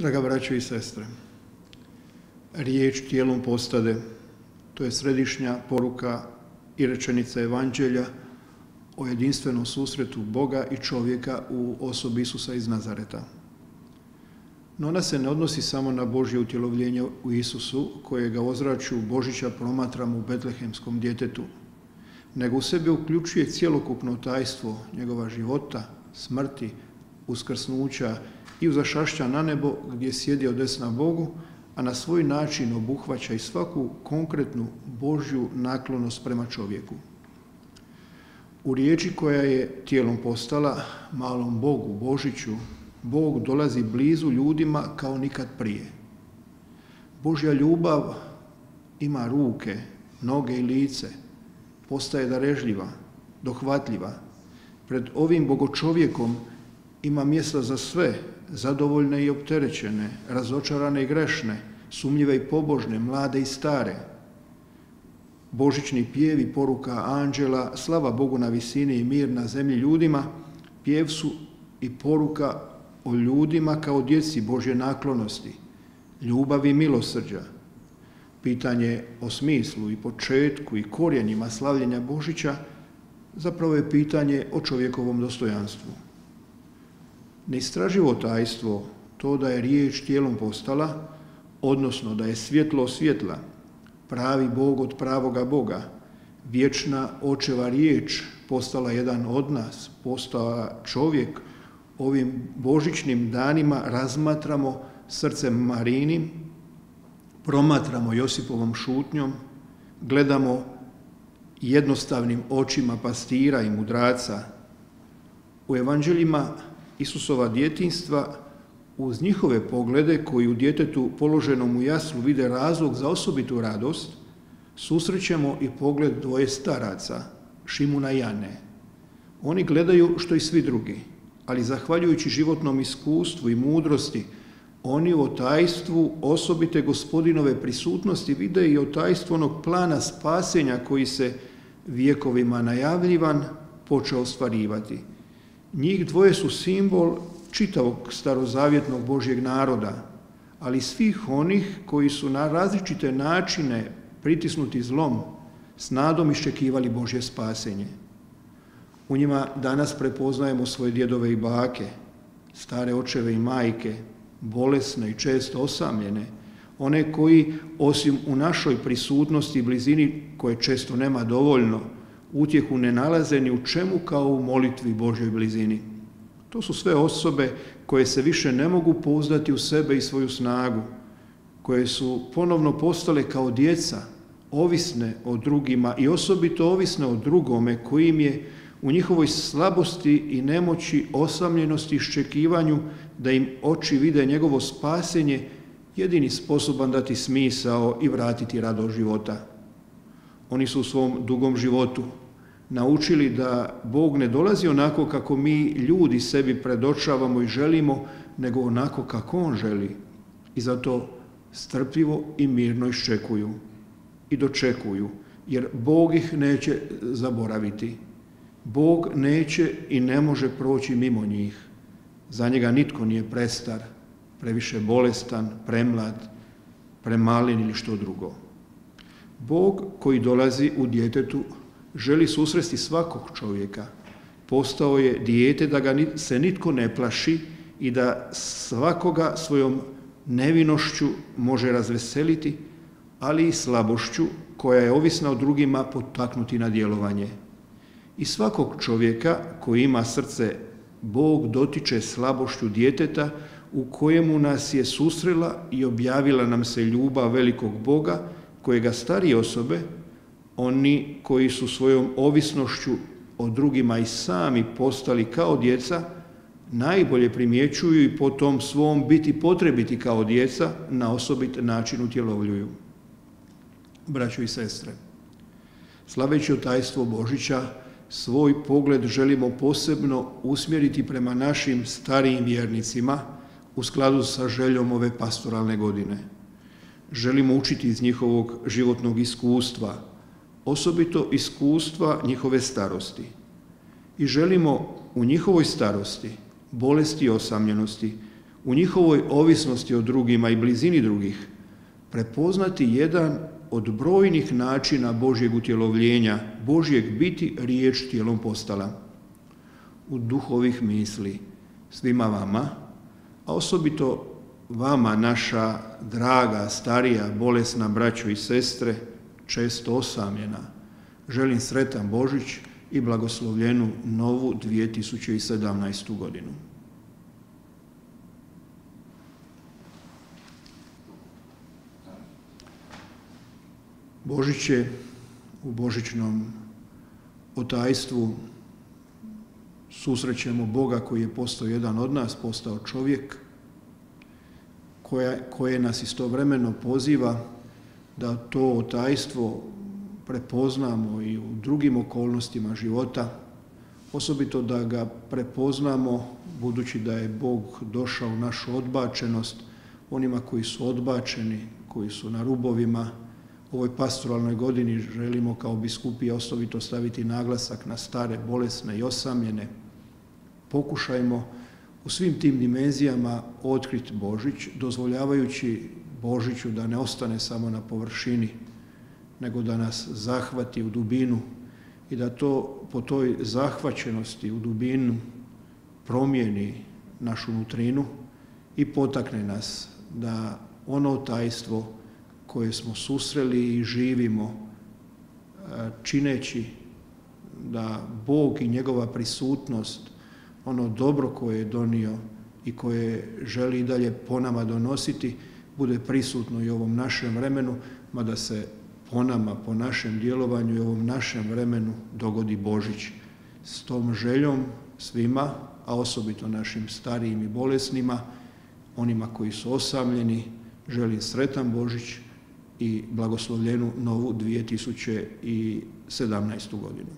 Draga braćo i sestre, riječ tijelom postade, to je središnja poruka i rečenica Evanđelja o jedinstvenom susretu Boga i čovjeka u osobi Isusa iz Nazareta. No ona se ne odnosi samo na Božje utjelovljenje u Isusu, kojega ozračju Božića promatramo u betlehemskom djetetu, nego u sebi uključuje cjelokupno tajstvo njegova života, smrti, uskrsnuća i uzašašća na nebo gdje sjedio desna Bogu, a na svoj način obuhvaća i svaku konkretnu Božju naklonost prema čovjeku. U riječi koja je tijelom postala, malom Bogu, Božiću, Bog dolazi blizu ljudima kao nikad prije. Božja ljubav ima ruke, noge i lice, postaje darežljiva, dohvatljiva. Pred ovim bogočovjekom ima mjesta za sve, zadovoljne i opterećene, razočarane i grešne, sumnjive i pobožne, mlade i stare. Božićni pjev i poruka anđela, slava Bogu na visini i mir na zemlji ljudima, pjev su i poruka o ljudima kao djeci Božje naklonosti, ljubavi i milosrđa. Pitanje o smislu i početku i korijenima slavljenja Božića zapravo je pitanje o čovjekovom dostojanstvu. Neistraživo tajstvo, to da je riječ tijelom postala, odnosno da je svjetlo svjetla, pravi Bog od pravoga Boga, vječna očeva riječ postala jedan od nas, postala čovjek, ovim božićnim danima razmatramo srcem Marinim, promatramo Josipovom šutnjom, gledamo jednostavnim očima pastira i mudraca. U evanđeljima Isusova djetinstva uz njihove poglede koji u djetetu položenom u jaslu vide razlog za osobitu radost, susrećemo i pogled dvoje staraca, Šimuna i Jane. Oni gledaju što i svi drugi, ali zahvaljujući životnom iskustvu i mudrosti, oni o tajstvu osobite gospodinove prisutnosti vide i o tajstvu onog plana spasenja koji se vijekovima najavljivan počeo ostvarivati. Njih dvoje su simbol čitavog starozavjetnog Božjeg naroda, ali svih onih koji su na različite načine pritisnuti zlom, s nadom iščekivali Božje spasenje. U njima danas prepoznajemo svoje djedove i bake, stare očeve i majke, bolesne i često osamljene, one koji, osim u našoj prisutnosti i blizini, koje često nema dovoljno, utjehu ne nalaze ni u čemu kao u molitvi Božoj blizini. To su sve osobe koje se više ne mogu pouzdati u sebe i svoju snagu, koje su ponovno postale kao djeca, ovisne o drugima i osobito ovisne o drugome kojim je u njihovoj slabosti i nemoći, osamljenosti i iščekivanju da im oči vide njegovo spasenje, jedini sposoban dati smisao i vratiti rado života. Oni su u svom dugom životu naučili da Bog ne dolazi onako kako mi ljudi sebi predočavamo i želimo, nego onako kako On želi. I zato strpljivo i mirno iščekuju i dočekuju, jer Bog ih neće zaboraviti. Bog neće i ne može proći mimo njih. Za njega nitko nije prestar, previše bolestan, premlad, premalin ili što drugo. Bog koji dolazi u djetetu želi susresti svakog čovjeka. Postao je dijete da ga se nitko ne plaši i da svakoga svojom nevinošću može razveseliti, ali i slabošću koja je ovisna o drugima potaknuti na djelovanje. I svakog čovjeka koji ima srce Bog dotiče slabošću djeteta u kojemu nas je susrela i objavila nam se ljubav velikog Boga kojega starije osobe, oni koji su svojom ovisnošću o drugima i sami postali kao djeca, najbolje primjećuju i po tom svom biti potrebiti kao djeca na osobit način utjelovljuju. Braćo i sestre, slaveći tajstvo Božića, svoj pogled želimo posebno usmjeriti prema našim starijim vjernicima u skladu sa željom ove pastoralne godine. Želimo učiti iz njihovog životnog iskustva, osobito iskustva njihove starosti. I želimo u njihovoj starosti, bolesti i osamljenosti u njihovoj ovisnosti o drugima i blizini drugih prepoznati jedan od brojnih načina Božjeg utjelovljenja, Božjeg biti riječ tijelom postala. U duhovih misli svima vama, a osobito vama, naša draga, starija, bolesna braćo i sestre, često osamljena, želim sretan Božić i blagoslovljenu novu 2017. godinu. Božić je u božićnom otajstvu susrećemo Boga koji je postao jedan od nas, postao čovjek, koje, nas istovremeno poziva da to otajstvo prepoznamo i u drugim okolnostima života, osobito da ga prepoznamo budući da je Bog došao u našu odbačenost, onima koji su odbačeni, koji su na rubovima, ovoj pastoralnoj godini želimo kao biskupi osobito staviti naglasak na stare, bolesne i osamljene. Pokušajmo u svim tim dimenzijama otkriti Božić, dozvoljavajući Božiću da ne ostane samo na površini, nego da nas zahvati u dubinu i da to po toj zahvaćenosti u dubinu promijeni našu nutrinu i potakne nas da ono tajstvo koje smo susreli i živimo e, čineći da Bog i njegova prisutnost, ono dobro koje je donio i koje želi i dalje po nama donositi, bude prisutno i u ovom našem vremenu, mada se po nama, po našem djelovanju i ovom našem vremenu dogodi Božić. S tom željom svima, a osobito našim starijim i bolesnima, onima koji su osamljeni, želim sretan Božić, i blagoslovljenu novu 2017. godinu.